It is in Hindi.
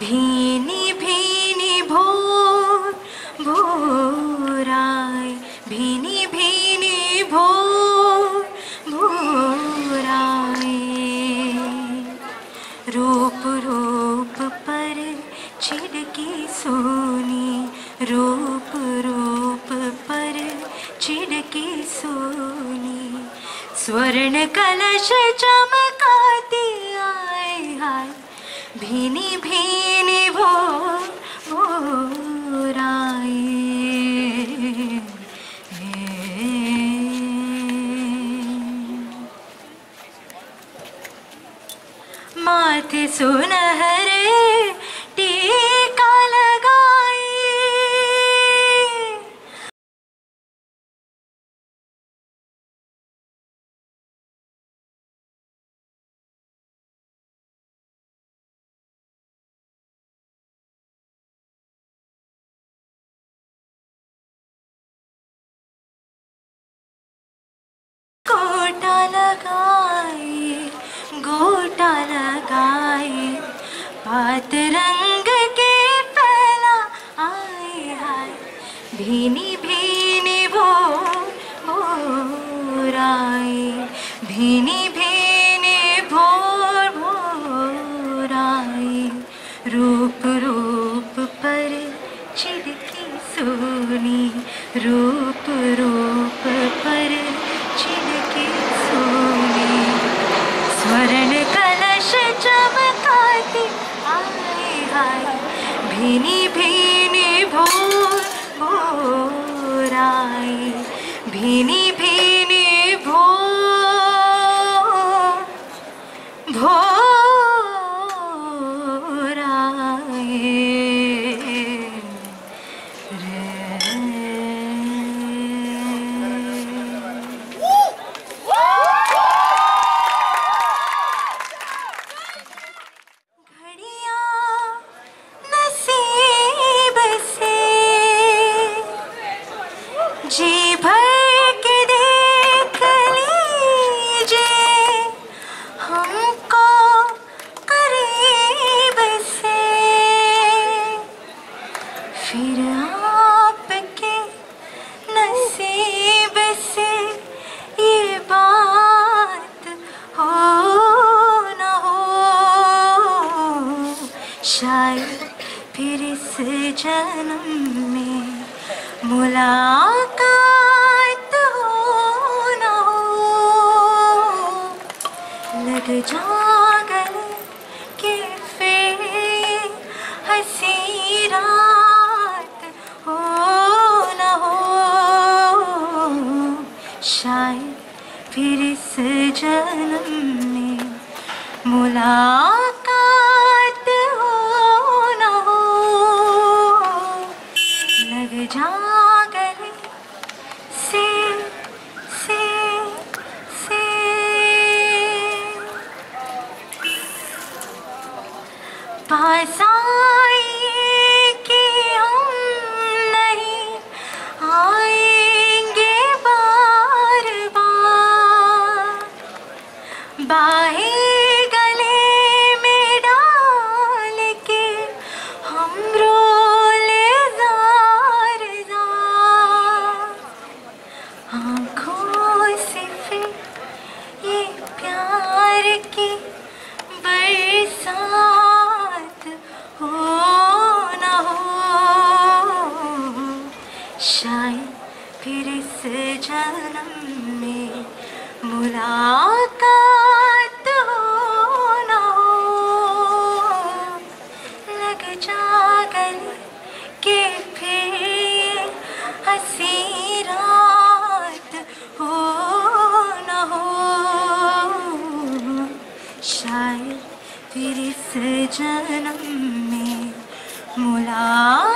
भीनी स्वर्ण कलश चमकाती आए हाय। भीनी भीनी भो माथे सुनहरे पात रंग के फैला आए हाय। भीनी भीनी भो भोराए भीनी भीनी भोर भोराए रूप रूप पर चिड़की सोनी भीनी भीनी भोर भोराए भीनी शायद फिर इस जन्म में मुलाकात हो न हो। लग जा गले कि फिर हँसी रात हो न हो। शायद फिर इस जन्म में मुलाकात intéressant. शायद फिर इस जन्म में मुलाकात हो न हो लग जा गले के फिर हँसी रात हो न हो। शायद फिर इस जन्म में मुलाकात